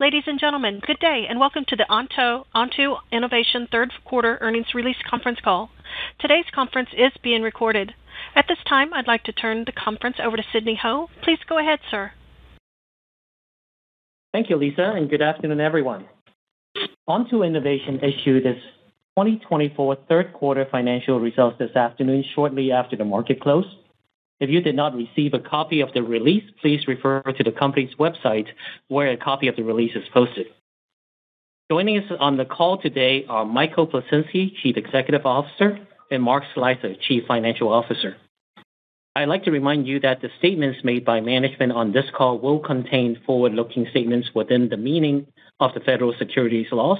Ladies and gentlemen, good day, and welcome to the Onto Onto Innovation third quarter earnings release conference call. Today's conference is being recorded. At this time, I'd like to turn the conference over to Sidney Ho. Please go ahead, sir. Thank you, Lisa, and good afternoon, everyone. Onto Innovation issued its 2024 third quarter financial results this afternoon, shortly after the market closed. If you did not receive a copy of the release, please refer to the company's website, where a copy of the release is posted. Joining us on the call today are Michael Plisinski, Chief Executive Officer, and Mark Slicer, Chief Financial Officer. I'd like to remind you that the statements made by management on this call will contain forward-looking statements within the meaning of the federal securities laws.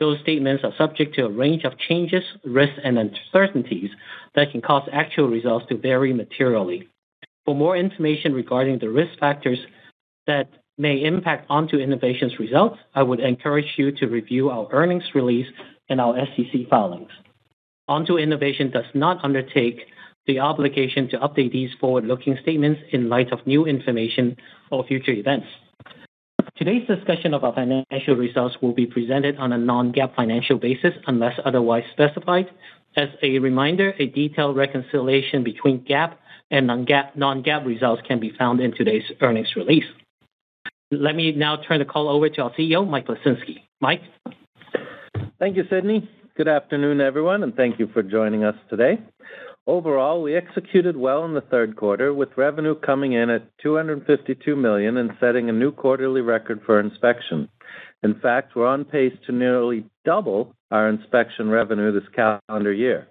Those statements are subject to a range of changes, risks, and uncertainties that can cause actual results to vary materially. For more information regarding the risk factors that may impact Onto Innovation's results, I would encourage you to review our earnings release and our SEC filings. Onto Innovation does not undertake the obligation to update these forward-looking statements in light of new information or future events. Today's discussion of our financial results will be presented on a non-GAAP financial basis, unless otherwise specified. As a reminder, a detailed reconciliation between GAAP and non-GAAP results can be found in today's earnings release. Let me now turn the call over to our CEO, Mike Plisinski. Mike? Thank you, Sidney. Good afternoon, everyone, and thank you for joining us today. Overall, we executed well in the third quarter, with revenue coming in at 252 million and setting a new quarterly record for inspection. In fact, we're on pace to nearly double our inspection revenue this calendar year.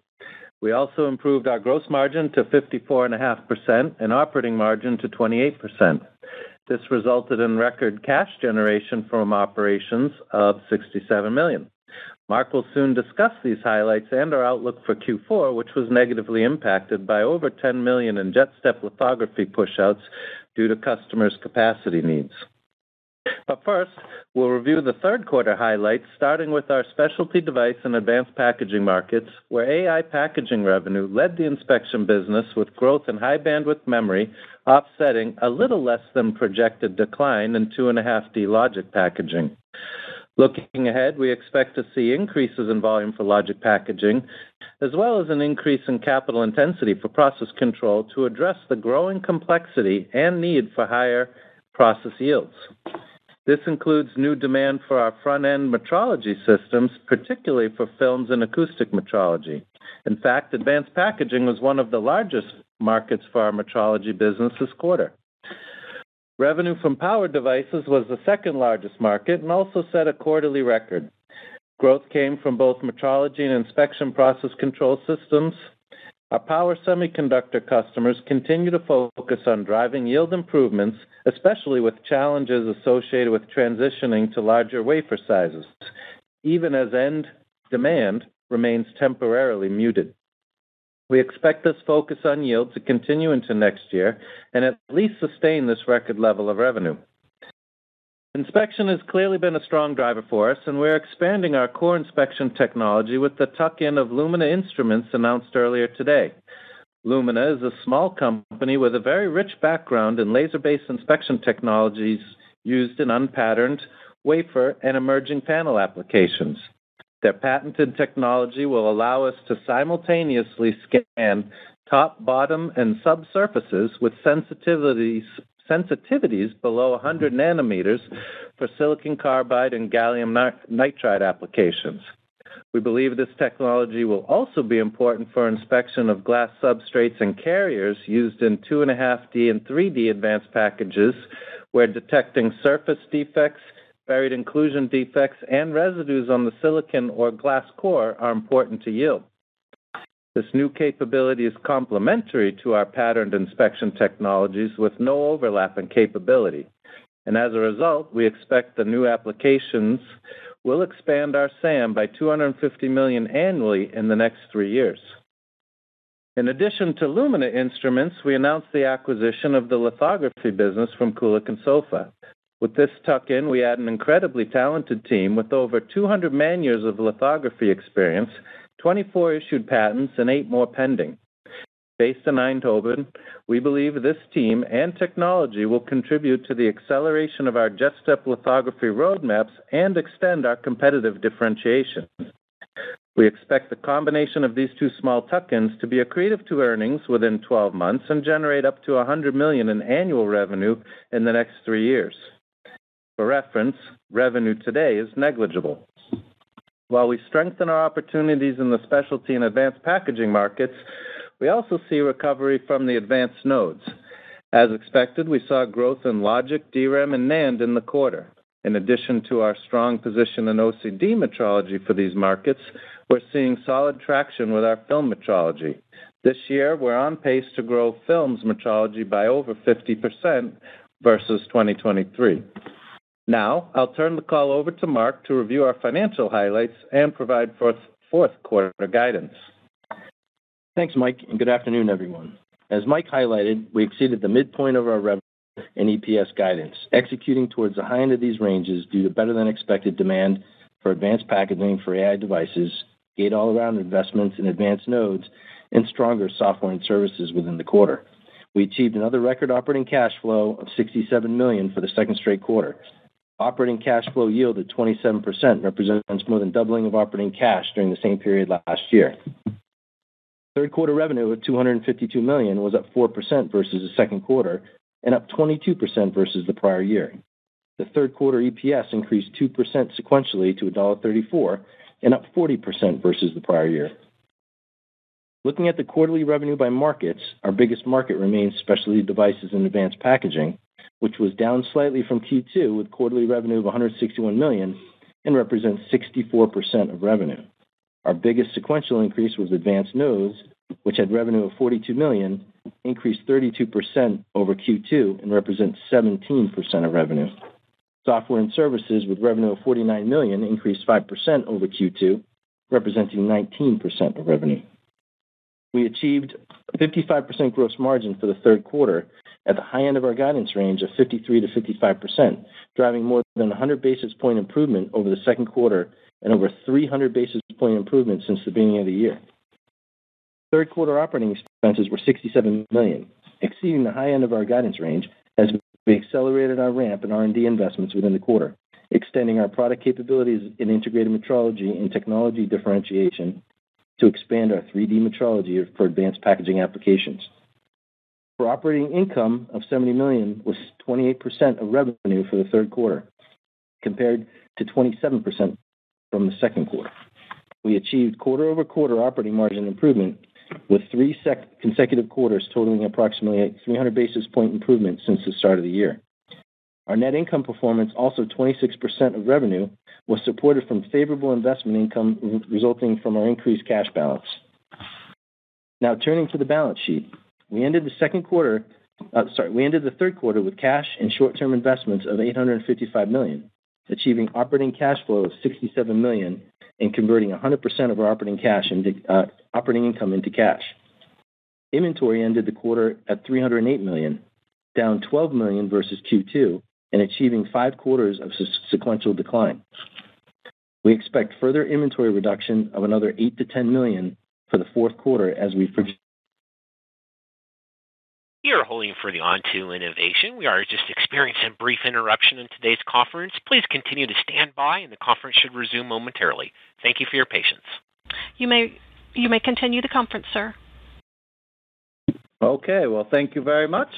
We also improved our gross margin to 54.5% and operating margin to 28%. This resulted in record cash generation from operations of $67 million. Mark will soon discuss these highlights and our outlook for Q4, which was negatively impacted by over 10 million in JetStep lithography pushouts due to customers' capacity needs. But first, we'll review the third quarter highlights, starting with our specialty device and advanced packaging markets, where AI packaging revenue led the inspection business with growth in high-bandwidth memory, offsetting a little less than projected decline in 2.5D logic packaging. Looking ahead, we expect to see increases in volume for logic packaging, as well as an increase in capital intensity for process control to address the growing complexity and need for higher process yields. This includes new demand for our front-end metrology systems, particularly for films and acoustic metrology. In fact, advanced packaging was one of the largest markets for our metrology business this quarter. Revenue from power devices was the second-largest market and also set a quarterly record. Growth came from both metrology and inspection process control systems. Our power semiconductor customers continue to focus on driving yield improvements, especially with challenges associated with transitioning to larger wafer sizes, even as end demand remains temporarily muted. We expect this focus on yield to continue into next year and at least sustain this record level of revenue. Inspection has clearly been a strong driver for us, and we're expanding our core inspection technology with the tuck-in of Lumina Instruments announced earlier today. Lumina is a small company with a very rich background in laser-based inspection technologies used in unpatterned wafer and emerging panel applications. Their patented technology will allow us to simultaneously scan top, bottom, and subsurfaces with sensitivities below 100 mm-hmm. nanometers for silicon carbide and gallium nitride applications. We believe this technology will also be important for inspection of glass substrates and carriers used in 2.5D and 3D advanced packages, where detecting surface defects, buried inclusion defects, and residues on the silicon or glass core are important to yield. This new capability is complementary to our patterned inspection technologies with no overlap in capability, and as a result, we expect the new applications will expand our SAM by 250 million annually in the next three years. In addition to Lumina Instruments, we announced the acquisition of the lithography business from Kulicke and Soffa. With this tuck-in, we add an incredibly talented team with over 200 man-years of lithography experience, 24 issued patents, and eight more pending. Based in Eindhoven, we believe this team and technology will contribute to the acceleration of our JetStep lithography roadmaps and extend our competitive differentiation. We expect the combination of these two small tuck-ins to be accretive to earnings within 12 months and generate up to 100 million in annual revenue in the next three years. For reference, revenue today is negligible. While we strengthen our opportunities in the specialty and advanced packaging markets, we also see recovery from the advanced nodes. As expected, we saw growth in logic, DRAM, and NAND in the quarter. In addition to our strong position in OCD metrology for these markets, we're seeing solid traction with our film metrology. This year, we're on pace to grow films metrology by over 50% versus 2023. Now, I'll turn the call over to Mark to review our financial highlights and provide fourth quarter guidance. Thanks, Mike, and good afternoon, everyone. As Mike highlighted, we exceeded the midpoint of our revenue and EPS guidance, executing towards the high end of these ranges due to better-than-expected demand for advanced packaging for AI devices, gate-all-around investments in advanced nodes, and stronger software and services within the quarter. We achieved another record operating cash flow of 67 million for the second straight quarter. Operating cash flow yield at 27% represents more than doubling of operating cash during the same period last year. Third quarter revenue of 252 million was up 4% versus the second quarter and up 22% versus the prior year. The third quarter EPS increased 2% sequentially to $1.34 and up 40% versus the prior year. Looking at the quarterly revenue by markets, our biggest market remains specialty devices and advanced packaging, which was down slightly from Q2 with quarterly revenue of 161 million and represents 64% of revenue. Our biggest sequential increase was advanced nodes, which had revenue of 42 million, increased 32% over Q2 and represents 17% of revenue. Software and services with revenue of 49 million increased 5% over Q2, representing 19% of revenue. We achieved a 55% gross margin for the third quarter at the high end of our guidance range of 53%-55%, driving more than 100 basis point improvement over the second quarter and over 300 basis point improvement since the beginning of the year. Third quarter operating expenses were 67 million, exceeding the high end of our guidance range as we accelerated our ramp in R&D investments within the quarter, extending our product capabilities in integrated metrology and technology differentiation to expand our 3D metrology for advanced packaging applications. For operating income of 70 million was 28% of revenue for the third quarter, compared to 27% from the second quarter. We achieved quarter-over-quarter operating margin improvement with three consecutive quarters totaling approximately 300 basis point improvement since the start of the year. Our net income performance, also 26% of revenue, was supported from favorable investment income resulting from our increased cash balance. Now, turning to the balance sheet, we ended the second quarter, uh, sorry, we ended the third quarter with cash and short-term investments of 855 million, achieving operating cash flow of 67 million and converting 100% of our operating cash into uh, operating income into cash. Inventory ended the quarter at 308 million, down 12 million versus Q2 and achieving five quarters of sequential decline. We expect further inventory reduction of another $8 million-$10 million for the fourth quarter as we project. We are holding for the Onto Innovation. We are just experiencing a brief interruption in today's conference. Please continue to stand by, and the conference should resume momentarily. Thank you for your patience. You may you may continue the conference, sir. Okay. Well, thank you very much.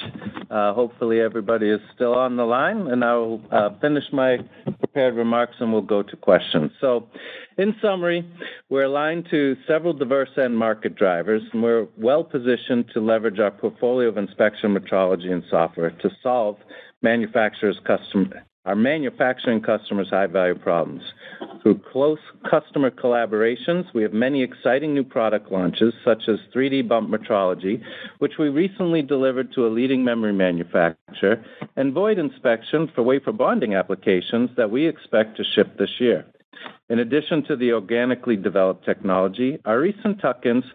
Uh, hopefully, everybody is still on the line, and I'll uh, finish my prepared remarks, and we'll go to questions. So, in summary, we're aligned to several diverse end market drivers, and we're well-positioned to leverage our portfolio of inspection metrology and software to solve our manufacturing customers' high-value problems. Through close customer collaborations, we have many exciting new product launches, such as 3D bump metrology, which we recently delivered to a leading memory manufacturer, and void inspection for wafer bonding applications that we expect to ship this year. In addition to the organically developed technology, our recent tuck-ins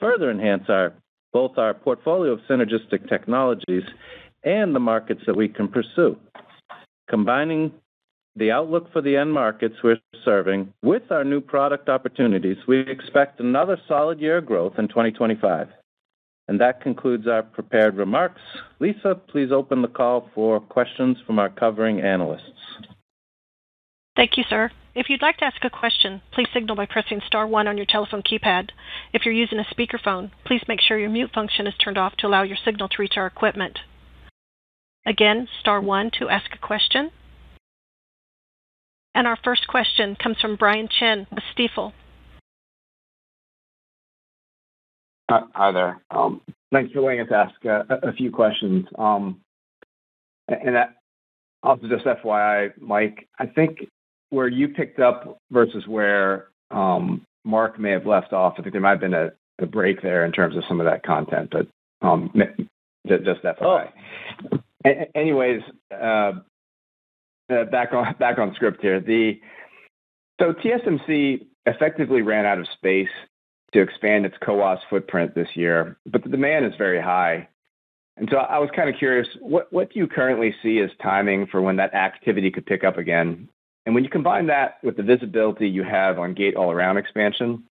further enhance our both our portfolio of synergistic technologies and the markets that we can pursue. Combining the outlook for the end markets we're serving with our new product opportunities, we expect another solid year of growth in 2025. That concludes our prepared remarks. Lisa, please open the call for questions from our covering analysts. Thank you, sir. If you'd like to ask a question, please signal by pressing star one on your telephone keypad. If you're using a speakerphone, please make sure your mute function is turned off to allow your signal to reach our equipment. Again, star one to ask a question. And our first question comes from Brian Chin with Stifel. Hi there. Um, thanks for letting us ask uh, a few questions. Um, and also just FYI, Mike, I think where you picked up versus where um, Mark may have left off, I think there might have been a break there in terms of some of that content, but just FYI. Oh. Anyways, uh, uh, back on back on script here. The so, TSMC effectively ran out of space to expand its CoWoS footprint this year, but the demand is very high. And so I was kind of curious, what what do you currently see as timing for when that activity could pick up again? And when you combine that with the visibility you have on Gate-All-Around expansion,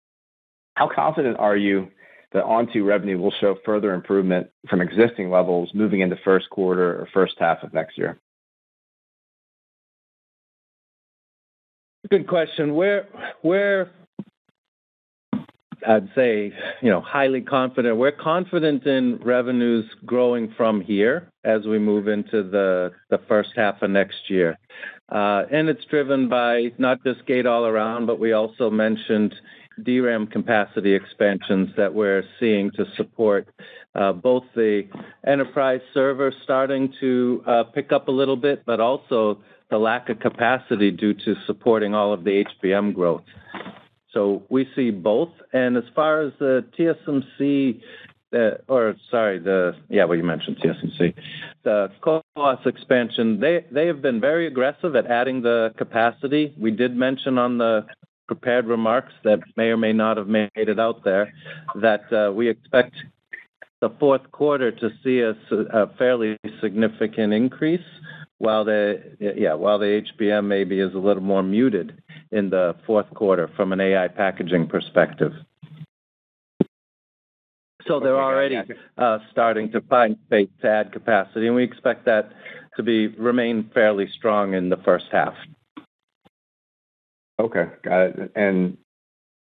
how confident are you that Onto revenue will show further improvement from existing levels moving into first quarter or first half of next year? Good question. We're, I'd say, you know, highly confident. We're confident in revenues growing from here as we move into the first half of next year. Uh, and it's driven by not just Gate-All-Around, but we also mentioned DRAM capacity expansions that we're seeing to support uh, both the enterprise server starting to uh, pick up a little bit, but also the lack of capacity due to supporting all of the HBM growth. So we see both. And as far as the TSMC, or sorry, the, yeah, well, you mentioned, TSMC, the CoWoS expansion, they have been very aggressive at adding the capacity. We did mention on the prepared remarks that may or may not have made it out there that uh, we expect the fourth quarter to see a fairly significant increase, while the yeah while the HBM maybe is a little more muted in the fourth quarter from an AI packaging perspective. So they're already uh, starting to find space to add capacity, and we expect that to be remain fairly strong in the first half. Okay. Got it. And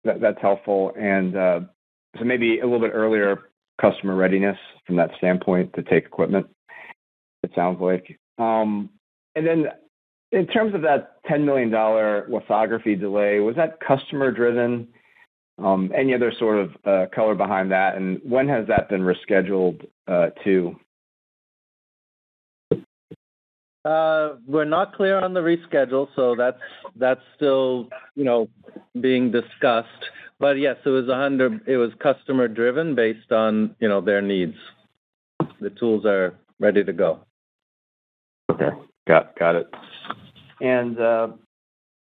that's helpful. And uh, so maybe a little bit earlier customer readiness from that standpoint to take equipment, it sounds like. Um, and then in terms of that $10 million lithography delay, was that customer driven? Um, any other sort of uh, color behind that, and when has that been rescheduled uh, to? We're not clear on the reschedule, so that's that's still you know being discussed. But yes, it was a hundred. It was customer driven based on you know their needs. The tools are ready to go. Okay. Got got it. And uh,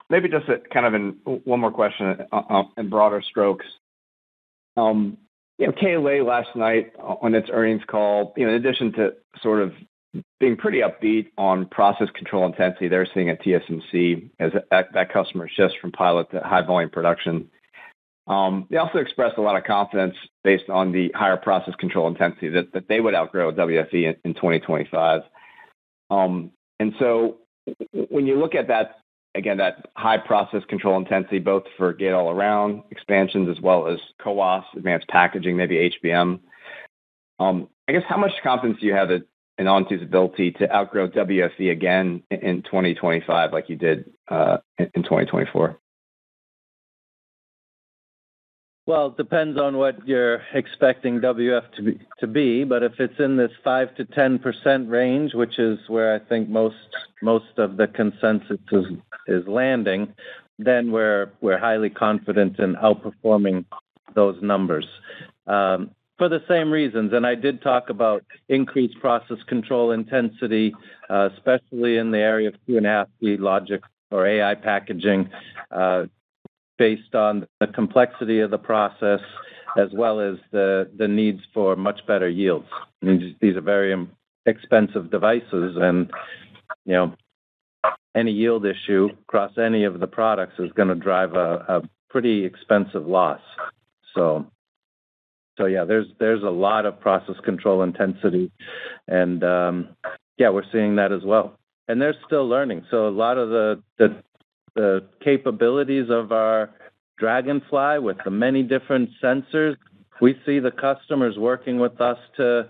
maybe just a, kind of in one more question in broader strokes. Um, you know, KLA last night on its earnings call, you know, in addition to sort of being pretty upbeat on process control intensity they're seeing at TSMC as that customer shifts from pilot to high volume production. Um, they also expressed a lot of confidence based on the higher process control intensity that they would outgrow WFE in 2025. Um, and so When you look at that, again, that high process control intensity, both for Gate-All-Around expansions as well as CoWoS, advanced packaging, maybe HBM, um, I guess how much confidence do you have in Onto's ability to outgrow WFE again in 2025 like you did uh, in 2024? Well, it depends on what you're expecting WFE to be, but if it's in this 5%-10% range, which is where I think most most of the consensus is landing, then we're highly confident in outperforming those numbers. Um, For the same reasons, and I did talk about increased process control intensity, uh, especially in the area of 2.5D logic or AI packaging, uh, based on the complexity of the process as well as the the needs for much better yields. These are very expensive devices, and you know any yield issue across any of the products is going to drive a pretty expensive loss. So yeah, there's there's a lot of process control intensity and, um, yeah, we're seeing that as well. And they're still learning. So a lot of the the capabilities of our Dragonfly with the many different sensors, we see the customers working with us to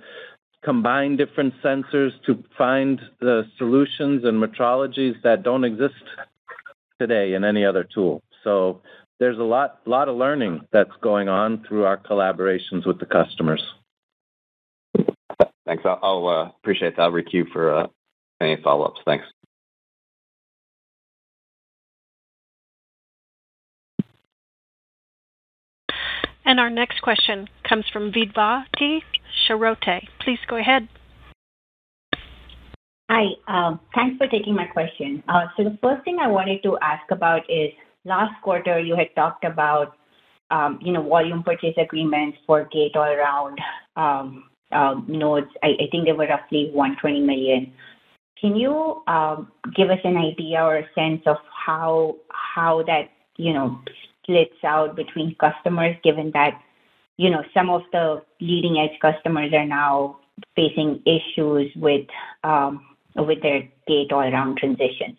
combine different sensors to find the solutions and metrologies that don't exist today in any other tool. There's a lot lot of learning that's going on through our collaborations with the customers. Thanks. I'll uh, appreciate that. I'll re-queue for uh, any follow-ups. Thanks. And Our next question comes from Vedvati Shrotre. Please go ahead. Hi. Um, thanks for taking my question. Uh, so The first thing I wanted to ask about is last quarter you had talked about, um, you know, volume purchase agreements for Gate-All-Around um, um, nodes. I think they were roughly 120 million. Can you give us an idea or a sense of how how that, you know, splits out between customers, given that, you know, some of the leading-edge customers are now facing issues with um with their Gate-All-Around transition.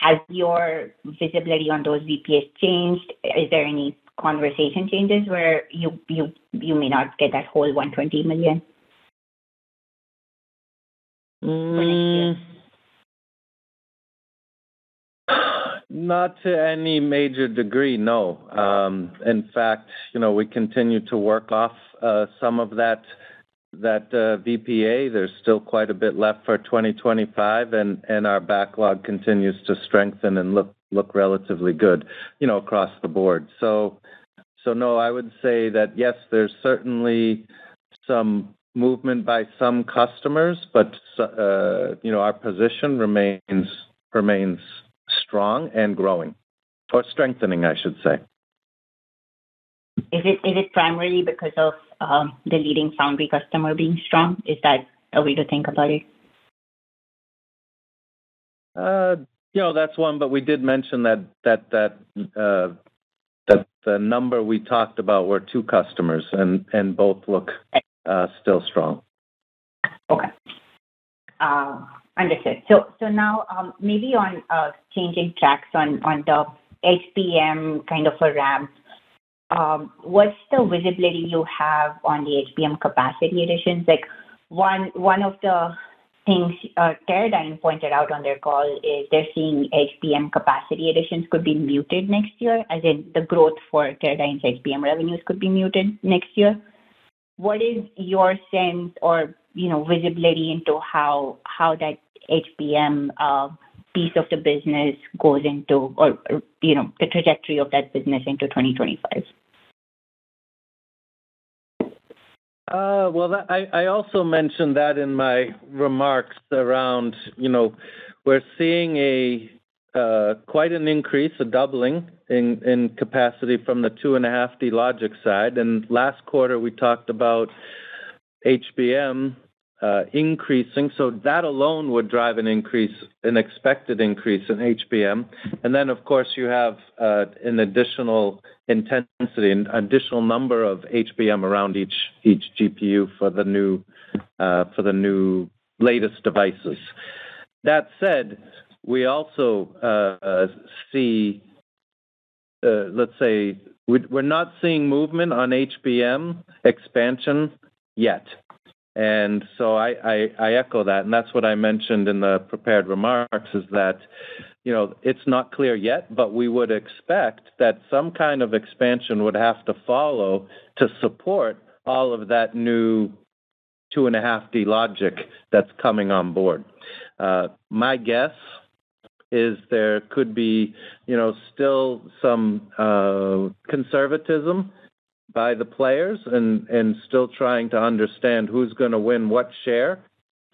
Has your visibility on those VPAs changed? Is there any conversation changes where you you you may not get that whole $120 million year? Mm. Not to any major degree, no. Um, in fact, you know, we continue to work off uh, some of that Uh, VPA. There's still quite a bit left for 2025, and our backlog continues to strengthen and look relatively good, you know, across the board. So so no, I would say that, yes, there's certainly some movement by some customers, but uh, you know, our position remains remains strong and growing or strengthening, I should say. Is it is it primarily because of um, the leading foundry customer being strong? Is that a way to think about it? Uh, you know, that's one, but we did mention that that that uh that the number we talked about were two customers and both look uh, still strong. Okay. Uh, understood. So so now, um, maybe on changing tracks on on the HBM kind of a ramp, Um, what's the visibility you have on the HBM capacity additions? Like, one one of the things uh, Teradyne pointed out on their call is they're seeing HBM capacity additions could be muted next year, as in the growth for Teradyne's HBM revenues could be muted next year. What is your sense or, you know, visibility into how how that HBM uh, piece of the business goes into or, you know, the trajectory of that business into 2025? Uh, well, I also mentioned that in my remarks around, you know, we're seeing a uh, quite an increase, a doubling in capacity from the 2.5D logic side. And last quarter, we talked about HBM Uh, increasing. So that alone would drive an increase, an expected increase in HBM. And then, of course, you have uh, an additional intensity, an additional number of HBM around each each GPU for the new uh for the new latest devices. That said, we also uh, see, let's say we're not seeing movement on HBM expansion yet. I I, I, echo that, and that's what I mentioned in the prepared remarks, is that, you know, it's not clear yet, but we would expect that some kind of expansion would have to follow to support all of that new 2.5D logic that's coming on board. Uh, My guess is there could be, you know, still some uh, conservatism by the players and still trying to understand who's gonna win what share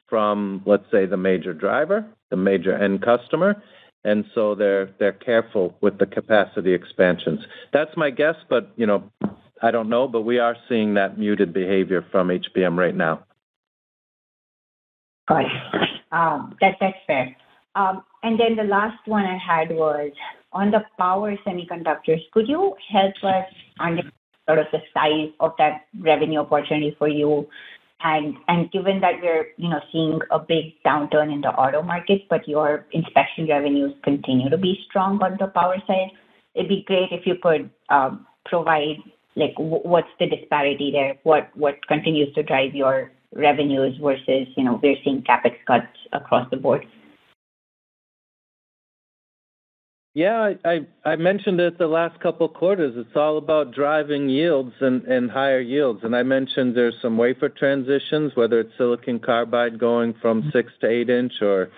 from, let's say, the major driver, the major end customer. And so they're careful with the capacity expansions. That's my guess, but, you know, I don't know. But we are seeing that muted behavior from HBM right now. Got it. Um, that's fair. Um, and then the last one I had was on the power semiconductors. Could you help us understand sort of the size of that revenue opportunity for you? And and given that we're, you know, seeing a big downturn in the auto market, but your inspection revenues continue to be strong on the power side, it'd be great if you could um, provide, like, what's the disparity there? What what continues to drive your revenues versus, you know, we're seeing CapEx cuts across the board? Yeah. I I mentioned it the last couple quarters. It's all about driving yields and and higher yields. And I mentioned there's some wafer transitions, whether it's silicon carbide going from 6 to 8-inch or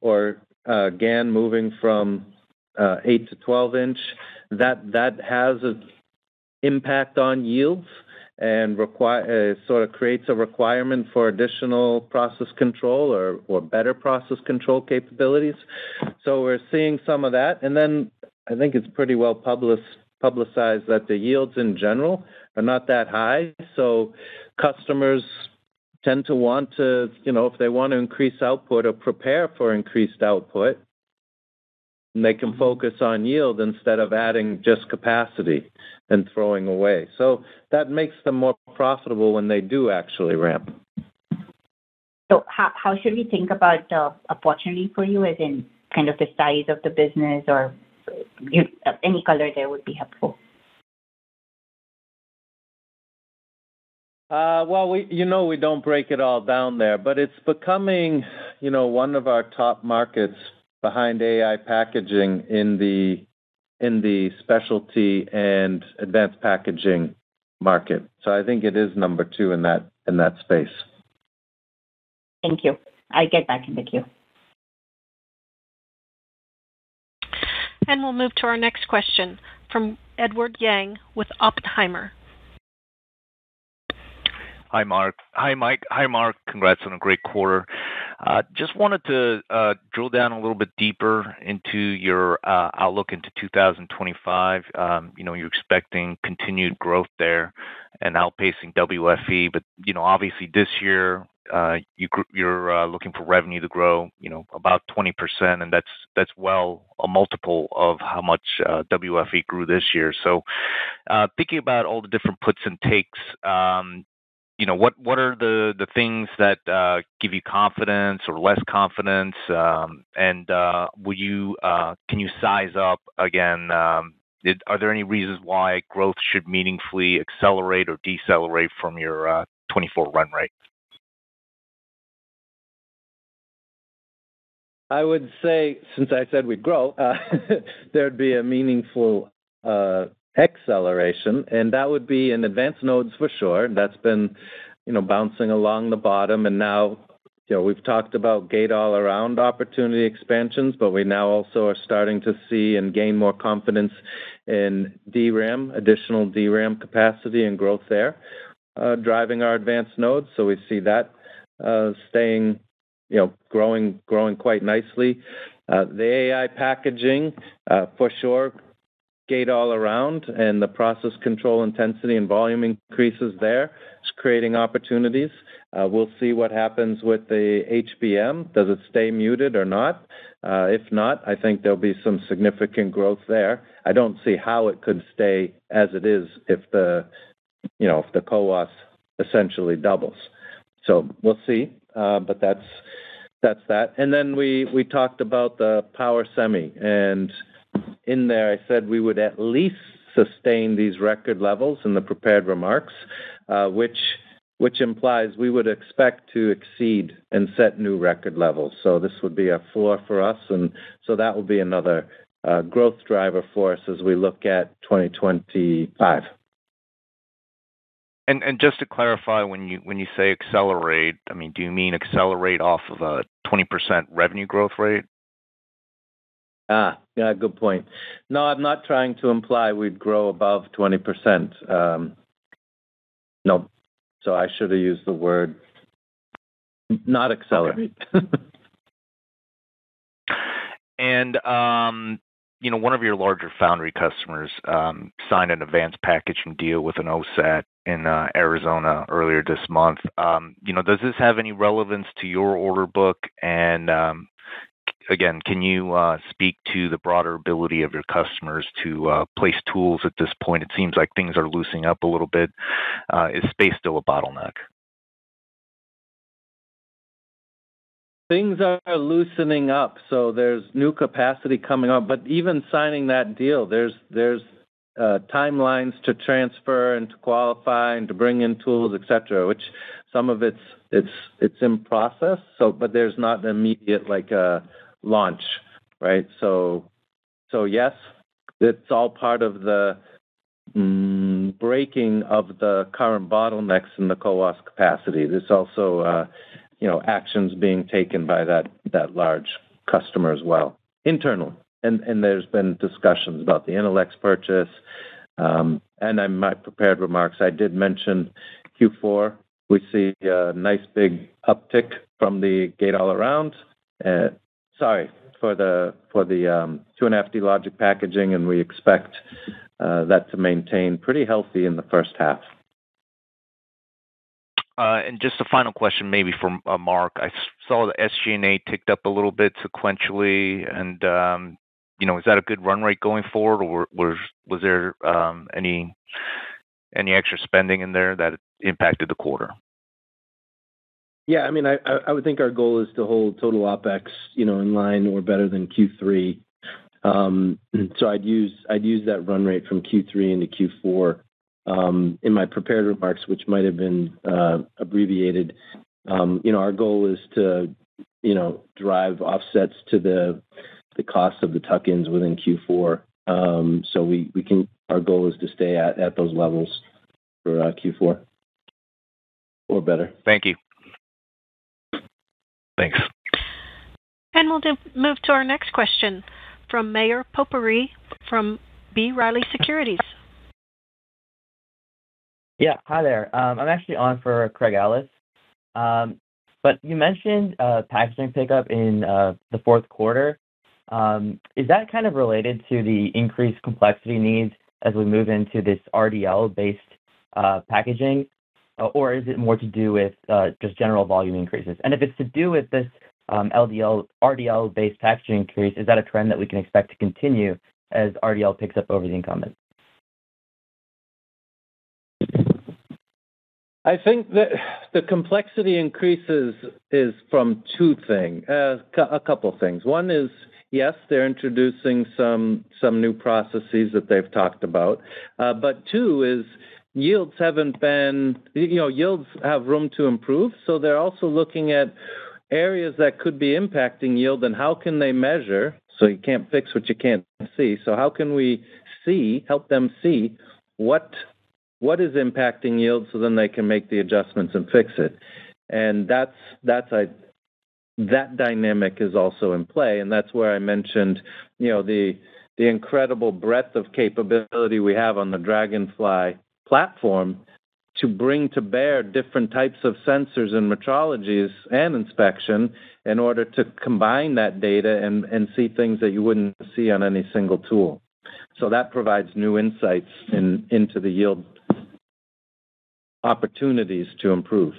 or uh, GaN moving from 8 to 12-inch. That, that has an impact on yields and uh, sort of creates a requirement for additional process control or better process control capabilities. So we're seeing some of that. And then I think it's pretty well publicized that the yields in general are not that high. So customers tend to want to, you know, if they want to increase output or prepare for increased output, they can mm-hmm. focus on yield instead of adding just capacity and throwing away. So that makes them more profitable when they do actually ramp. So how should we think about the opportunity for you as in kind of the size of the business or any color there would be helpful. Uh, well, you know, we don't break it all down there, but it's becoming, you know, one of our top markets behind AI packaging in the in the specialty and advanced packaging market. So I think it is number two in that in that space. Thank you. I get back in the queue. And we'll move to our next question from Edward Yang with Oppenheimer. Hi, Mark. Hi, Mike. Hi, Mark. Congrats on a great quarter. Uh, just wanted to uh, drill down a little bit deeper into your uh, outlook into 2025. Um, you know, you're expecting continued growth there and outpacing WFE. But, you know, obviously this year, you're looking for revenue to grow, you know, about 20%, and that's that's well a multiple of how much WFE grew this year. So, thinking about all the different puts and takes, um, you know, what what are the things that uh, give you confidence or less confidence? Um, and uh, will you uh, can you size up again, um, are there any reasons why growth should meaningfully accelerate or decelerate from your 2024 run rate? I would say, since I said we'd grow, there'd be a meaningful acceleration, and that would be in advanced nodes for sure. That's been, you know, bouncing along the bottom. And now, you know, we've talked about gate-all-around opportunity expansions, but we now also are starting to see and gain more confidence in DRAM, additional DRAM capacity and growth there, uh, driving our advanced nodes. So we see that uh, staying, you know, growing, growing quite nicely. Uh, the AI packaging, for sure, gate-all-around and the process control intensity and volume increases there is creating opportunities. Uh, we'll see what happens with the HBM. Does it stay muted or not? Uh, if not, I think there'll be some significant growth there. I don't see how it could stay as it is if the, you know, if the CoWoS essentially doubles. So we'll see. Uh, but that's that's that. And then we talked about the power semi, and in there, I said we would at least sustain these record levels in the prepared remarks, uh, which implies we would expect to exceed and set new record levels. So this would be a floor for us, and so that will be another uh, growth driver for us as we look at 2025. And and Just to clarify, when you when you say accelerate, I mean, do you mean accelerate off of a 20% revenue growth rate? Ah, yeah, good point. No, I'm not trying to imply we'd grow above 20%. Um, no. So I should have used the word not accelerate. And um, you know, one of your larger foundry customers um, signed an advanced packaging deal with an OSAT in uh, Arizona earlier this month. Um, you know, does this have any relevance to your order book? Again, can you uh, speak to the broader ability of your customers to uh, place tools at this point? It seems like things are loosening up a little bit. Uh, is space still a bottleneck? Things are loosening up, so there's new capacity coming up. But even signing that deal, there's there's timelines to transfer and to qualify and to bring in tools, et cetera, which some of it's it's it's in process, so but there's not an immediate like launch, right? So, so yes, it's all part of the mm, breaking of the current bottlenecks in the CoWoS capacity. There's also uh, you know actions being taken by that that large customer as well, internal. And and there's been discussions about the Innolux purchase. Um, and in my prepared remarks, I did mention Q4. We see a nice big uptick from the Gate-All-Around. Uh, Sorry, for the 2.5D logic packaging, and we expect that to maintain pretty healthy in the first half. Uh and just a final question maybe from Mark. I saw the SG&A ticked up a little bit sequentially and, you know, is that a good run rate going forward, or was there um any any extra spending in there that impacted the quarter? Yeah, I mean, I would think our goal is to hold total OpEx, you know, in line or better than Q3. Um, I'd use I'd use that run rate from Q3 into Q4. Um, in my prepared remarks, which might have been uh, abbreviated, um, you know, our goal is to, you know, drive offsets to the the cost of the tuck-ins within Q4. So we can. Our goal is to stay at those levels for uh, Q4 or better. Thank you. Thanks. And we'll move to our next question from Mayur Popuri from B. Riley Securities. Yeah. Hi there. Um, I'm actually on for Craig Ellis. Um, but you mentioned uh, packaging pickup in uh, the fourth quarter. Um, is that kind of related to the increased complexity needs as we move into this RDL-based uh, packaging? Uh, or is it more to do with uh, just general volume increases? And if it's to do with this um, LDL RDL-based packaging increase, is that a trend that we can expect to continue as RDL picks up over the incumbent? I think that the complexity increases is from two things, uh, a couple things. One is, yes, they're introducing some new processes that they've talked about. but Two is yields haven't been. You know, yields have room to improve, so they're also looking at areas that could be impacting yield and how can they measure, so you can't fix what you can't see. So how can we see, help them see what what is impacting yield so then they can make the adjustments and fix it? And that's that's I that dynamic is also in play, and that's where I mentioned, you know, the the incredible breadth of capability we have on the Dragonfly platform to bring to bear different types of sensors and metrologies and inspection in order to combine that data and see things that you wouldn't see on any single tool. So that provides new insights into the yield opportunities to improve.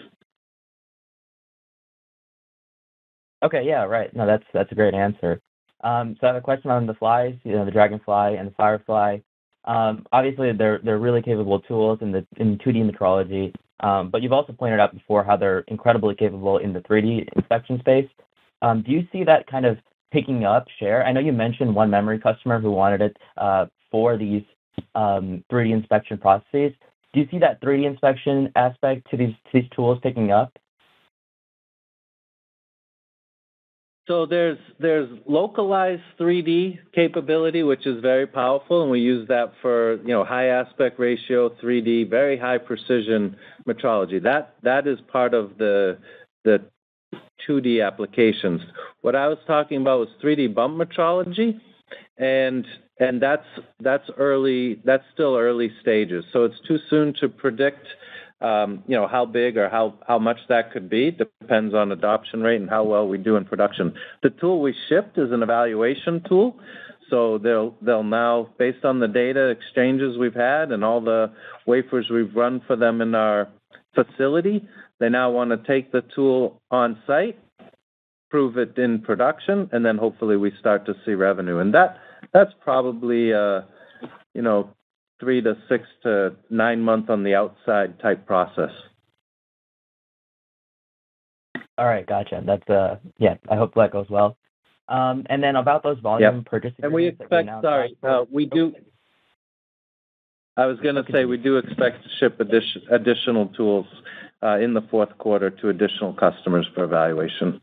Okay. Yeah, right. No, that's that's a great answer. Um, so I have a question on the Flies, you know, the Dragonfly and the Firefly. Um, obviously they're really capable tools in 2D metrology. Um, but you've also pointed out before how they're incredibly capable in the 3D inspection space. Um, do you see that kind of picking up share? I know you mentioned one memory customer who wanted it uh, for these 3D inspection processes. Do you see that 3D inspection aspect to these tools picking up? So there's there's localized 3D capability, which is very powerful, and we use that for, you know, high aspect ratio, 3D, very high precision metrology. That that is part of the the 2D applications. What I was talking about was 3D bump metrology, and and that's that's early that's still early stages. So it's too soon to predict, Um, you know, how big or how how much that could be. Depends on adoption rate and how well we do in production. The tool we shipped is an evaluation tool, so they'll they'll now, based on the data exchanges we've had and all the wafers we've run for them in our facility, they now wanna take the tool on site prove it in production, and then hopefully we start to see revenue. And that that's probably a, you know, three to six to nine months on the outside type process. All right. Gotcha. That's, uh, yeah, I hope that goes well. Um and then about those volume purchase agreements that you announced. Sorry. Uh, we do. I was gonna say, we do expect to ship additional tools uh, in the fourth quarter to additional customers for evaluation.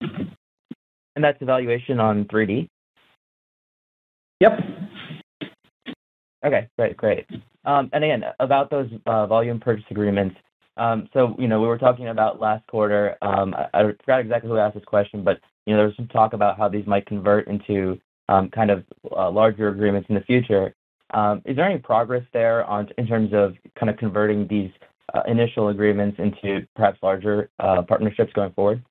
And that's evaluation on 3D? Yep. Okay. Great. Great. Um, and again, about those uh, volume purchase agreements. Um, so, you know, we were talking about last quarter, um, I forgot exactly who asked this question, but you know, there was some talk about how these might convert into kind of uh, larger agreements in the future. Is there any progress there on in terms of kind of converting these uh, initial agreements into perhaps larger partnerships going forward?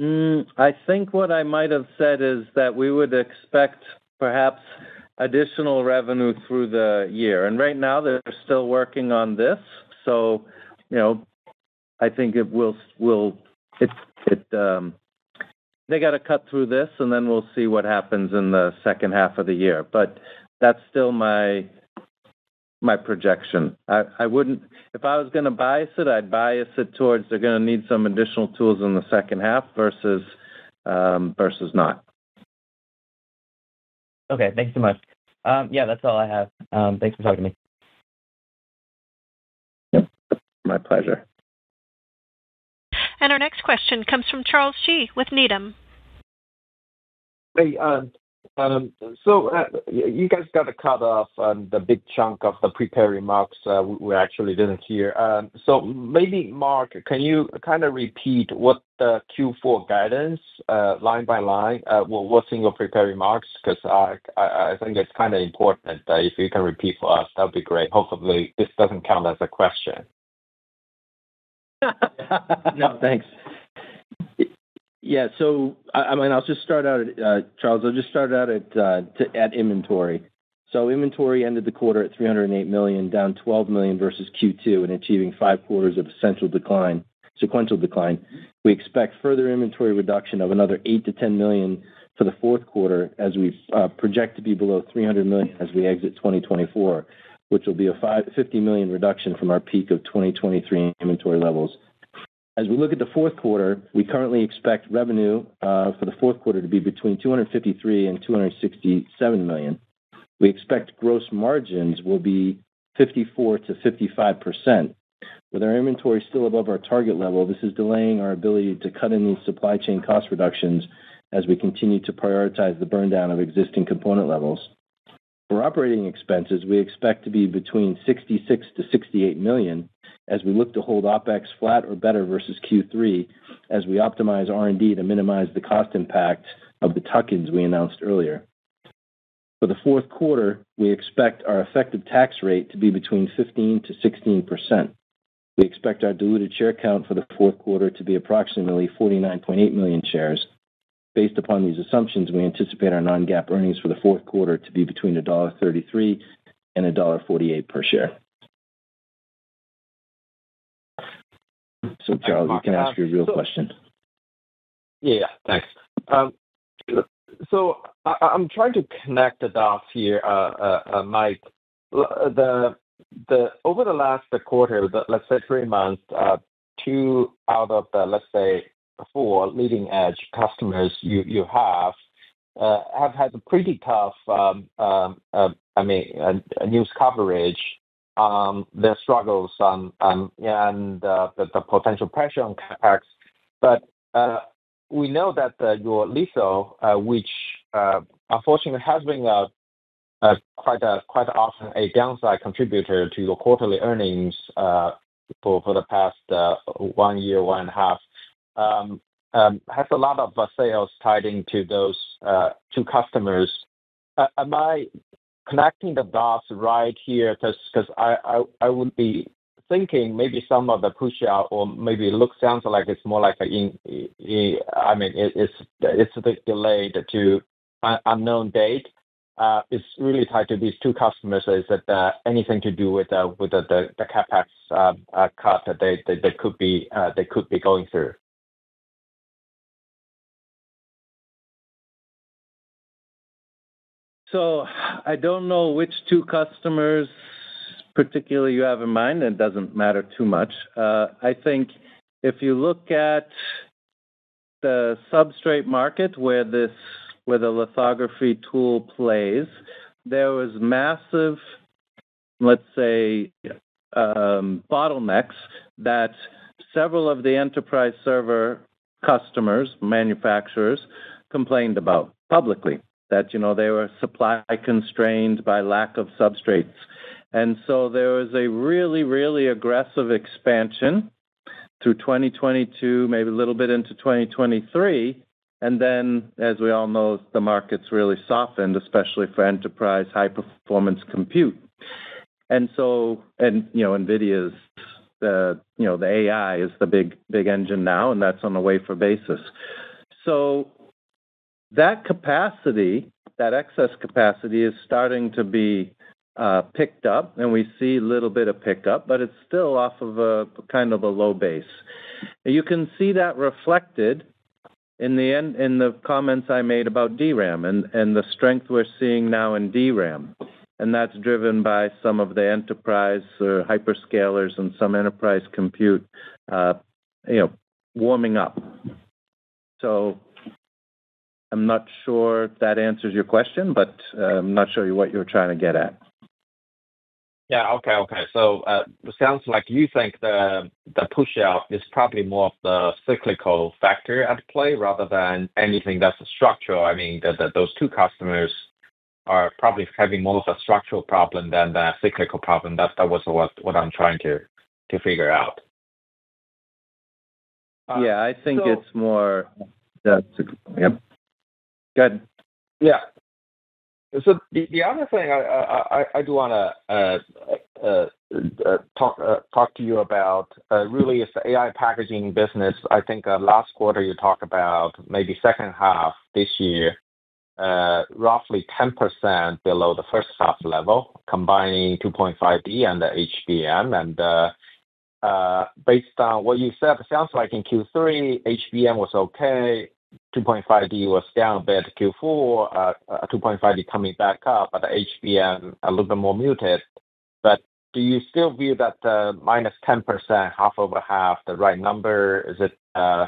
Mm, I think what I might have said is that we would expect perhaps additional revenue through the year. And right now they're still working on this. So, you know, I think it will. Will it? it, um, They gotta cut through this, and then we'll see what happens in the second half of the year. But that's still my my projection. I, I wouldn't. If I was gonna bias it, I'd bias it towards they're gonna need some additional tools in the second half versus um, versus not. Okay. thanks so much. Um, yeah, that's all I have. Um, thanks for talking to me. Yep. My pleasure. And our next question comes from Charles Shi with Needham. Hey, um, Um, uh, you guys got to cut off the big chunk of the prepared remarks uh, we actually didn't hear. Um so maybe Mark, can you kind of repeat what the Q4 guidance uh, line by line what's in your prepared remarks? 'Cause I I think it's kinda important that if you can repeat for us, that'd be great. Hopefully, this doesn't count as a question. No, thanks. Yeah. So I mean, I'll just start out, at Charles, I'll just start out at uh, to, at inventory. So inventory ended the quarter at 308 million, down 12 million versus Q2 and achieving five quarters of essential decline, sequential decline. We expect further inventory reduction of another $8 million-$10 million for the fourth quarter as we project to be below 300 million as we exit 2024, which will be a $50 million reduction from our peak of 2023 inventory levels. As we look at the fourth quarter, we currently expect revenue uh, for the fourth quarter to be between $253 million and $267 million. We expect gross margins will be 54%-55%. With our inventory still above our target level, this is delaying our ability to cut in these supply chain cost reductions as we continue to prioritize the burn down of existing component levels. For operating expenses, we expect to be between $66 million-$68 million as we look to hold OpEx flat or better versus Q3 as we optimize R&D to minimize the cost impact of the tuck-ins we announced earlier. For the fourth quarter, we expect our effective tax rate to be between 15%-16%. We expect our diluted share count for the fourth quarter to be approximately 49.8 million shares. Based upon these assumptions, we anticipate our non-GAAP earnings for the fourth quarter to be between $1.33 and $1.48 per share. Charles, you can ask um, your real question. Yeah. Thanks. Um, so I'm trying to connect the dots here, uh, uh, uh, Mike. Over the last quarter, let's say three months, two out of the, let's say, four leading-edge customers you have have had a pretty tough, um, I mean, news coverage, Um, their struggles um, um, and uh, the potential pressure on CapEx. Uh, we know that uh, your litho, which unfortunately has been quite uh quite often a downside contributor to your quarterly earnings for the past one year, one and a half, has a lot of sales tied into those two customers. Am I connecting the dots right here? 'Cause I I I would be thinking maybe some of the push out or maybe it looks sounds like it's more like, I mean, it's it's the delayed to an unknown date. It's really tied to these two customers. Is it anything to do with uh with the the CapEx cut that they they could be uh they could be going through? I don't know which two customers particularly you have in mind. It doesn't matter too much. Uh, I think if you look at the substrate market where this where the lithography tool plays, there was massive, let's say, um, bottlenecks that several of the enterprise server customers, manufacturers, complained about publicly, that you know they were supply constrained by lack of substrates. And so there was a really, really aggressive expansion through 2022, maybe a little bit into 2023. And then, As we all know, the market's really softened, especially for enterprise high-performance compute. And so, and you know, NVIDIA's the you know the AI is the big big engine now, and that's on a wafer basis. That capacity, that excess capacity, is starting to be uh, picked up, and we see a little bit of pickup, but it's still off of a kind of a low base. You can see that reflected in the end in the comments I made about DRAM and the strength we're seeing now in DRAM. And that's driven by some of the enterprise or hyperscalers and some enterprise compute uh, you know, warming up. I'm not sure if that answers your question, but uh, I'm not sure what you're trying to get at. Yeah. Okay. Okay. So uh, it sounds like you think the push-out is probably more of the cyclical factor at play rather than anything that's structural. I mean, those two customers are probably having more of a structural problem than the cyclical problem. That was what what I'm trying to figure out. Uh, yeah. I think it's more yep. Go ahead. Yeah. The other thing I do want to uh, uh, uh, talk talk to you about really is the AI packaging business. I think last quarter, you talked about maybe second half this year, roughly 10% below the first half level, combining 2.5D and the HBM. And based on what you said, it sounds like in Q3, HBM was okay. 2.5D was down a bit. Q4, 2.5D coming back up, but HBM a little bit more muted. But do you still view that uh, -10%, half over half, the right number? Uh,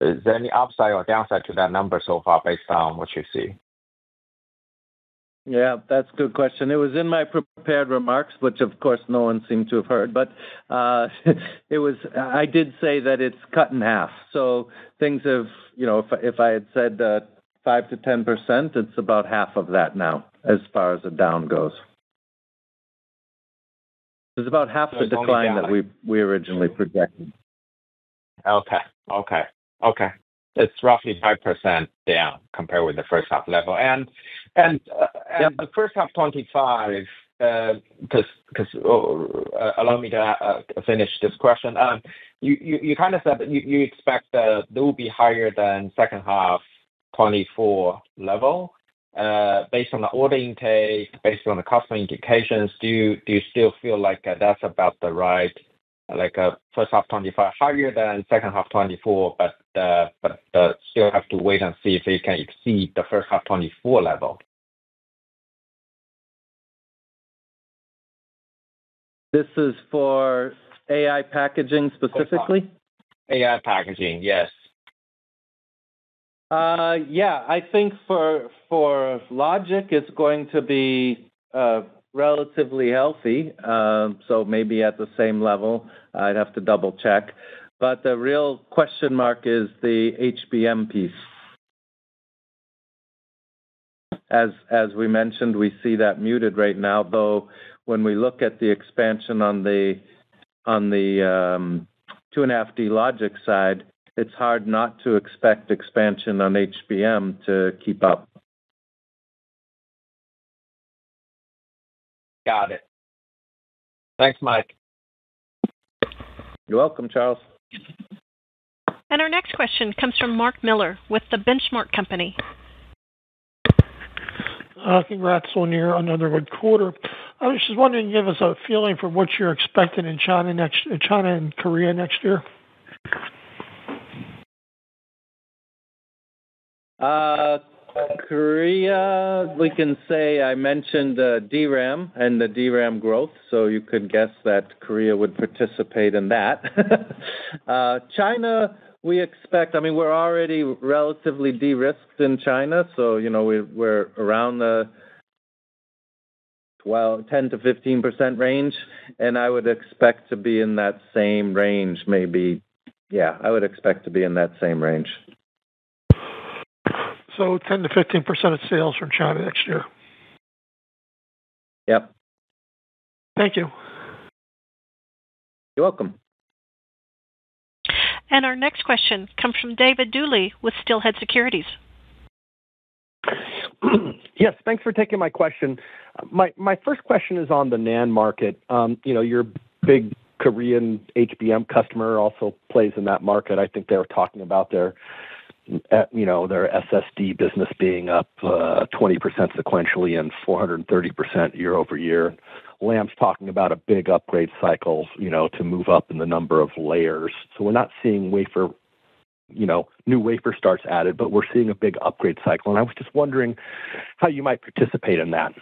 is there any upside or downside to that number so far based on what you see? Yeah. That's a good question. It was in my prepared remarks, which, of course, no one seemed to have heard. But uh, it was. I did say that it's cut in half. So things have, you know, if if I had said 5%-10%, it's about half of that now as far as the down goes. It's about half the decline that we we originally projected. Okay. Okay. Okay. It's roughly 5% down compared with the first half level. The first half 2025, because uh, because uh, allow me to uh, finish this question. Um, you you kind of said that you expect that there will be higher than second half 2024 level. Based on the order intake, based on the customer indications, do you do you still feel like that's about the right like first half 2025 higher than second half 2024, but but still have to wait and see if it can exceed the first half 2024 level? This is for AI packaging specifically? AI packaging, yes. Uh, yeah. I think for for logic, it's going to be uh, relatively healthy. Um, so maybe at the same level. I'd have to double-check. But the real question mark is the HBM piece. As as we mentioned, we see that muted right now, though when we look at the expansion on the 2.5D um, logic side, it's hard not to expect expansion on HBM to keep up. Got it. Thanks, Mike. You're welcome, Charles. And our next question comes from Mark Miller with The Benchmark Company. Uh, congrats on your another good quarter. I was just wondering, give us a feeling for what you're expecting in China next, China and Korea next year. Uh, Korea, we can say I mentioned uh, DRAM and the DRAM growth, so you could guess that Korea would participate in that. China, we expect. I mean, we're already relatively de-risked in China, so, you know, we're around the 10%-15% range, and I would expect to be in that same range, maybe. Yeah, I would expect to be in that same range. 10%-15% of sales from China next year? Yep. Thank you. You're welcome. And our next question comes from David Duley with Steelhead Securities. Yes, thanks for taking my question. My first question is on the NAND market. Um, you know, your big Korean HBM customer also plays in that market. I think they were talking about their, uh, you know, their SSD business being up uh, 20% sequentially and 430% year-over-year. Lam's talking about a big upgrade cycle, you know, to move up in the number of layers. So we're not seeing wafer, you know, new wafer starts added, but we're seeing a big upgrade cycle, and I was just wondering how you might participate in that.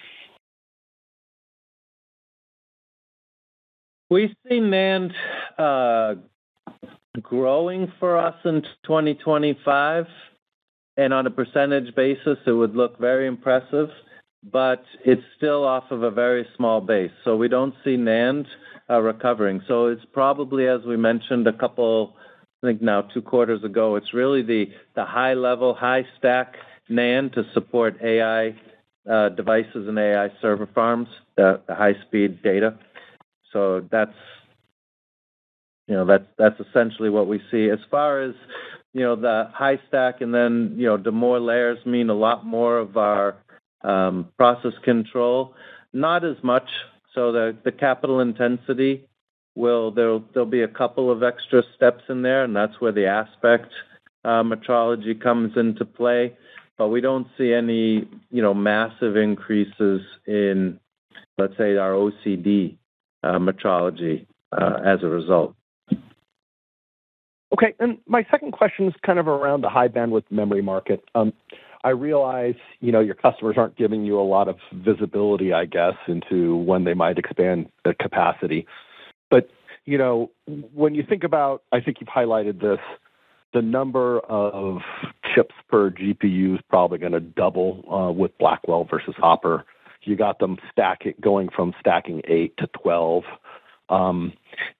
We see NAND uh, growing for us in 2025, and on a percentage basis, it would look very impressive, but it's still off of a very small base, so we don't see NAND uh, recovering. So it's probably, as we mentioned a couple, I think now two quarters ago, it's really the the high level, high stack NAND to support AI uh, devices and AI server farms, the high-speed data. So that's, you know, that's that's essentially what we see. As far as, you know, the high stack and then, you know, the more layers mean a lot more of our Um, process control, not as much. So the the capital intensity will... There'll be a couple of extra steps in there, and that's where the Aspect uh, metrology comes into play. But we don't see any, you know, massive increases in, let's say, our OCD uh, metrology uh, as a result. Okay. And my second question is kind of around the high bandwidth memory market. Um, I realize, you know, your customers aren't giving you a lot of visibility, I guess, into when they might expand the capacity. But, you know, when you think about, I think you've highlighted this, the number of chips per GPU is probably gonna double uh, with Blackwell versus Hopper. You got them stacking, going from stacking 8 to 12. Um,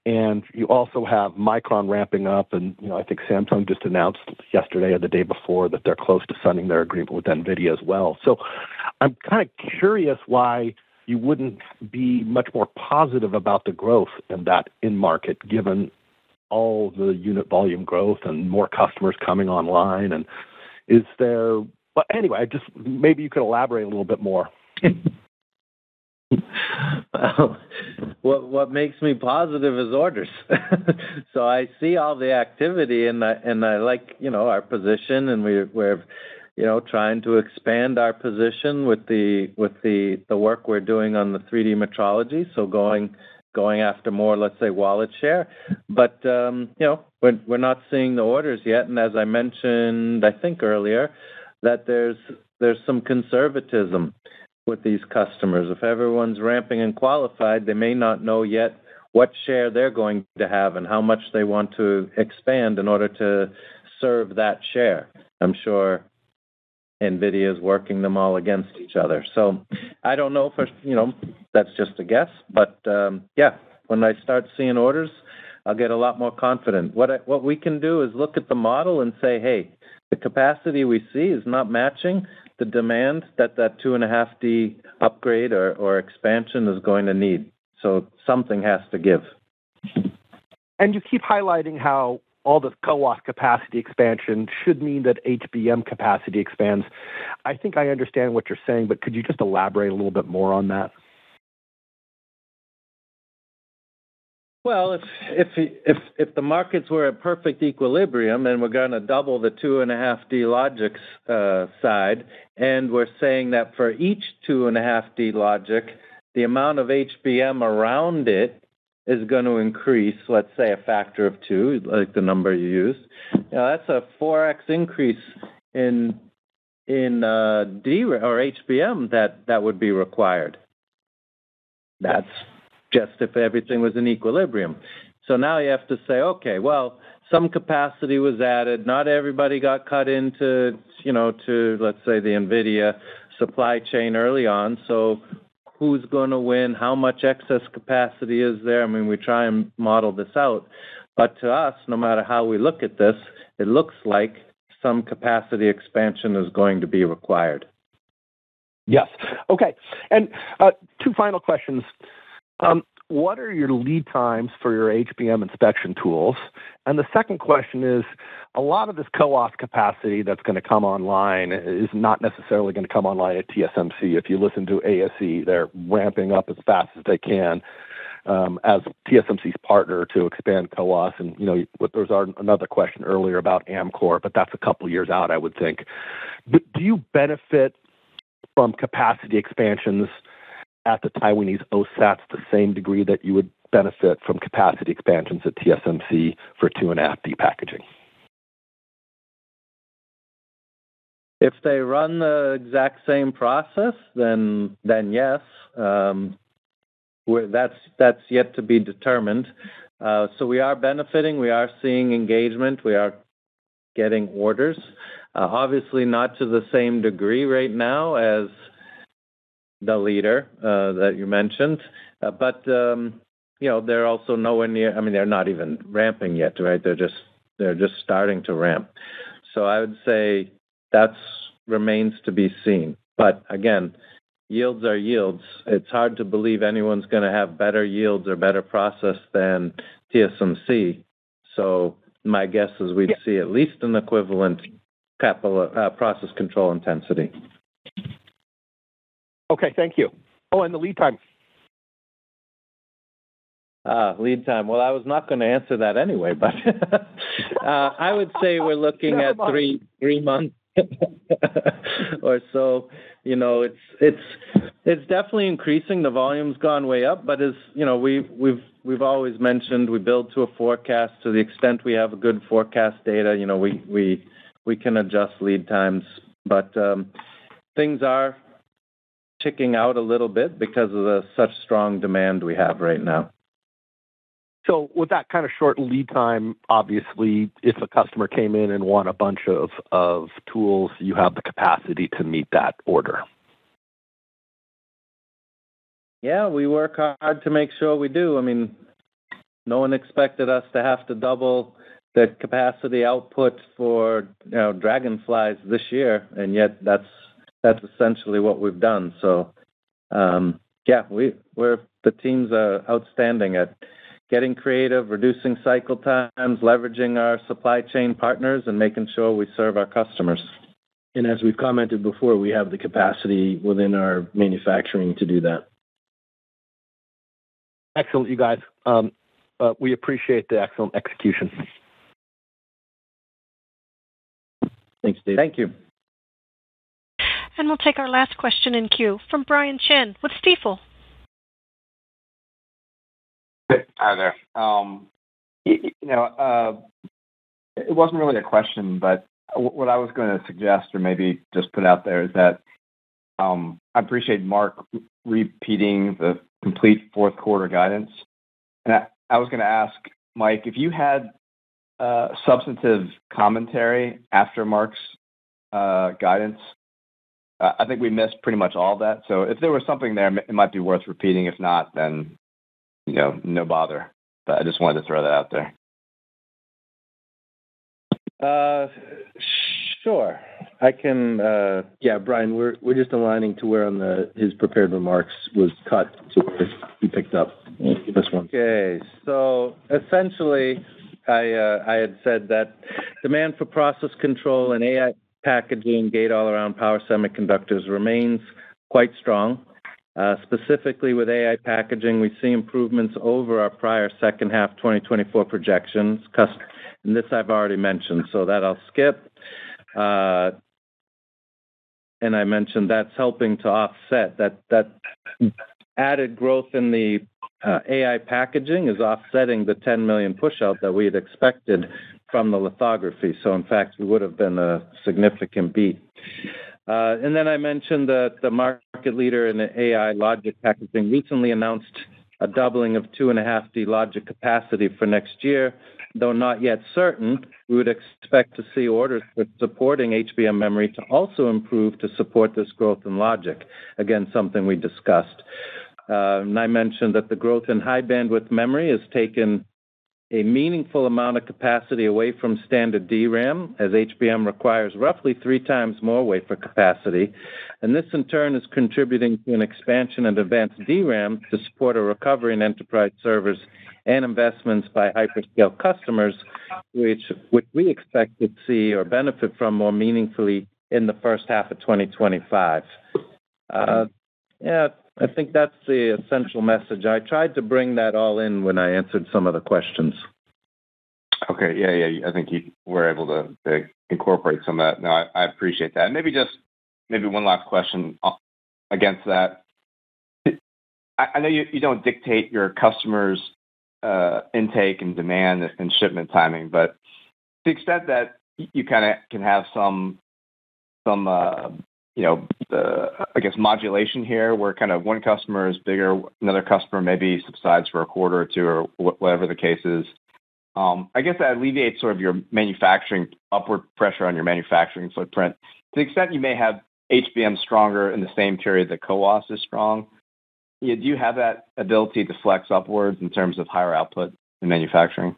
and you also have Micron ramping up, and, you know, I think Samsung just announced yesterday or the day before that they're close to signing their agreement with NVIDIA as well. So I'm kind of curious why you wouldn't be much more positive about the growth in that end market, given all the unit volume growth and more customers coming online. And is there... But anyway, just maybe you could elaborate a little bit more. What what makes me positive is orders. So I see all the activity, and I and I like, you know, our position, and we're, you know, trying to expand our position with the with the the work we're doing on the 3D metrology, so going going after more, let's say, wallet share. But, um, you know, we're not seeing the orders yet, and as I mentioned, I think earlier, that there's there's some conservatism with these customers. If everyone's ramping and qualified, they may not know yet what share they're going to have and how much they want to expand in order to serve that share. I'm sure NVIDIA is working them all against each other. So I don't know for, you know, that's just a guess, but, um, yeah, when I start seeing orders, I'll get a lot more confident. What what we can do is look at the model and say, "Hey, the capacity we see is not matching the demand that that 2.5D upgrade or expansion is going to need." So something has to give. And you keep highlighting how all this CoWoS capacity expansion should mean that HBM capacity expands. I think I understand what you're saying, but could you just elaborate a little bit more on that? Well, if if if if the markets were at perfect equilibrium, and we're gonna double the 2.5D logic uh, side, and we're saying that for each 2.5D logic, the amount of HBM around it is gonna increase, let's say, a factor of 2, like the number you used. Now, that's a 4x increase in in uh, DRAM or HBM that that would be required. That's just if everything was in equilibrium. So now you have to say, okay, well, some capacity was added. Not everybody got cut into, you know, to, let's say, the NVIDIA supply chain early on. So who's gonna win? How much excess capacity is there? I mean, we try and model this out. But to us, no matter how we look at this, it looks like some capacity expansion is going to be required. Yes. Okay. And uh, Two final questions. Um, what are your lead times for your HBM inspection tools? And the second question is, a lot of this CoWoS capacity that's gonna come online is not necessarily gonna come online at TSMC. If you listen to ASE, they're ramping up as fast as they can, um, as TSMC's partner to expand CoWoS. And you know, there was another question earlier about Amkor, but that's a couple years out, I would think. But Do you benefit from capacity expansions at the Taiwanese OSATs the same degree that you would benefit from capacity expansions at TSMC for 2.5D packaging? If they run the exact same process, then then yes. That's that's yet to be determined. Uh so we are benefiting. We are seeing engagement. We are getting orders. Obviously not to the same degree right now as the leader uh, that you mentioned. Uh, but um, you know, they're also nowhere near. I mean, they're not even ramping yet, right? They're just they're just starting to ramp. So I would say that remains to be seen. But again, yields are yields. It's hard to believe anyone's gonna have better yields or better process than TSMC. So my guess is we'd see at least an equivalent capital uh, process control intensity. Okay. Thank you. Oh, and the lead time. Lead time. Well, I was not gonna answer that anyway, but I would say we're looking at three months or so. You know, it's it's it's definitely increasing. The volume's gone way up. But as you know, we we've we've always mentioned we build to a forecast. To the extent we have a good forecast data, you know, we we we can adjust lead times. But um, things are ticking out a little bit because of the such strong demand we have right now. So with that kind of short lead time, obviously, if a customer came in and want a bunch of tools, you have the capacity to meet that order. Yeah, we work hard to make sure we do. I mean, no one expected us to have to double the capacity output for, you know, Dragonflies this year, and yet that's essentially what we've done. So, um, yeah, we we're the teams are outstanding at getting creative, reducing cycle times, leveraging our supply chain partners, and making sure we serve our customers. And as we've commented before, we have the capacity within our manufacturing to do that. Excellent, you guys. Um, uh, we appreciate the excellent execution. Thanks, Dave. Thank you. We'll take our last question in queue from Brian Chin with Stifel. Hi there. Um, you know, uh, it wasn't really a question, but what I was gonna suggest or maybe just put out there is that um, I appreciate Mark repeating the complete fourth quarter guidance. And I was gonna ask Mike, if you had uh, substantive commentary after Mark's uh, guidance. Uh, I think we missed pretty much all that. So If there was something there, it might be worth repeating. If not, then, you know, no bother. But I just wanted to throw that out there. Uh, sure. I can. Uh, yeah, Brian, we're we're just aligning to where on the his prepared remarks was cut to where he picked up. Give us one. Okay. So essentially, I I had said that demand for process control and AI packaging gate-all-around power semiconductors remains quite strong. Uh, specifically with AI packaging, we see improvements over our prior second half 2024 projections. And this I've already mentioned, so that I'll skip. Uh, and I mentioned that's helping to offset that that added growth in the uh, AI packaging is offsetting the $10 million pushout that we had expected from the lithography. So in fact, we would have been a significant beat. Uh, and then I mentioned that the market leader in AI logic packaging recently announced a doubling of 2.5D logic capacity for next year. Though not yet certain, we would expect to see orders for supporting HBM memory to also improve to support this growth in logic. Again, something we discussed. Uh, and I mentioned that the growth in high bandwidth memory has taken a meaningful amount of capacity away from standard DRAM, as HBM requires roughly three times more wafer capacity. And this, in turn, is contributing to an expansion in advanced DRAM to support a recovery in enterprise servers and investments by hyperscale customers, which we expect to see or benefit from more meaningfully in the first half of 2025. Uh, Yeah, I think that's the essential message. I tried to bring that all in when I answered some of the questions. Okay. Yeah, yeah. I think you were able to incorporate some of that. No, I appreciate that. Maybe just maybe one last question uh, against that. I know you you don't dictate your customers' uh, intake and demand and shipment timing, but to the extent that you kind of can have some some, uh, I guess, modulation here where kind of one customer is bigger, another customer maybe subsides for a quarter or two or whatever the case is, um, I guess that alleviates sort of your manufacturing upward pressure on your manufacturing footprint. To the extent you may have HBM stronger in the same period that CoWoS is strong, do you have that ability to flex upwards in terms of higher output in manufacturing?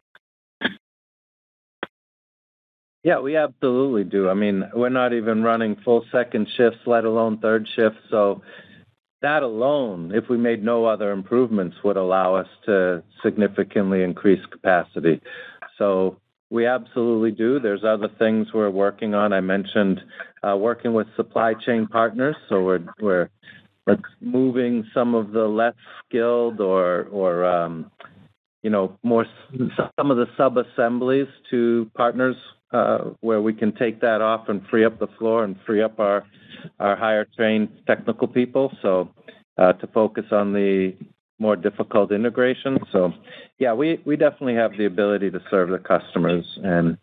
Yeah, we absolutely do. I mean, we're not even running full second shifts, let alone third shifts. So that alone, if we made no other improvements, would allow us to significantly increase capacity. So we absolutely do. There's other things we're working on. I mentioned working with supply chain partners. So we're moving some of the less skilled or or um, you know more some of the sub-assemblies to partners Uh, where we can take that off and free up the floor and free up our our higher-trained technical people so uh, to focus on the more difficult integration. So yeah, we definitely have the ability to serve the customers and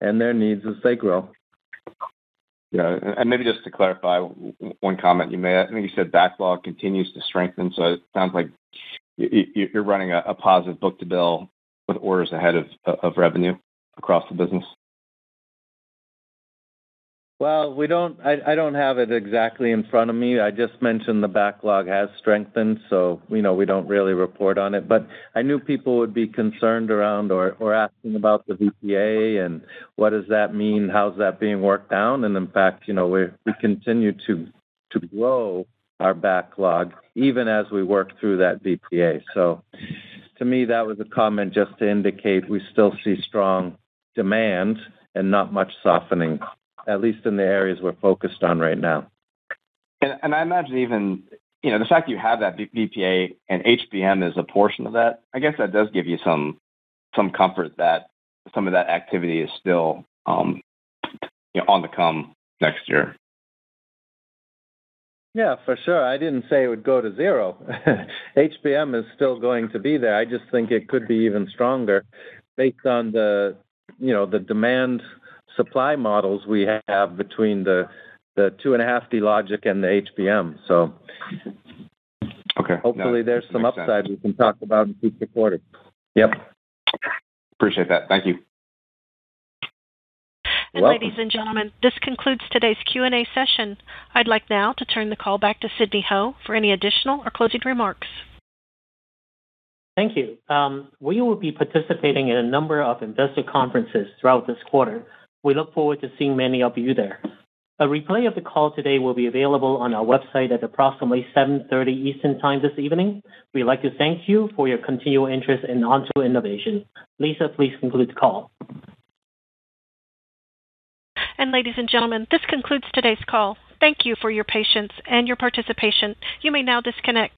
and their needs as they grow. Yeah. And maybe just to clarify one comment you made, I think you said backlog continues to strengthen. So it sounds like you're running a positive book-to-bill with orders ahead of of revenue across the business. Well, we don't. I don't have it exactly in front of me. I just mentioned the backlog has strengthened, so you know, we don't really report on it. But I knew people would be concerned around or asking about the VPA and what does that mean, how's that being worked down. And in fact, you know, we we continue to to grow our backlog even as we work through that VPA. So to me, that was a comment just to indicate we still see strong demand and not much softening, at least in the areas we're focused on right now. And and I imagine even you know, the fact you have that VPA and HBM is a portion of that. I guess that does give you some some comfort that some of that activity is still um, you know, on the come next year. Yeah, for sure. I didn't say it would go to zero. HBM is still going to be there. I just think it could be even stronger based on the demand-supply models we have between the 2.5D logic and the HBM. So hopefully, there's some upside we can talk about in future quarters. Yep. Appreciate that. Thank you. Ladies and gentlemen, this concludes today's Q&A session. I'd like now to turn the call back to Sidney Ho for any additional or closing remarks. Thank you. Um, we will be participating in a number of investor conferences throughout this quarter. We look forward to seeing many of you there. A replay of the call today will be available on our website at approximately 7:30 Eastern Time this evening. We'd like to thank you for your continual interest in Onto Innovation. Lisa, please conclude the call. And ladies and gentlemen, this concludes today's call. Thank you for your patience and your participation. You may now disconnect.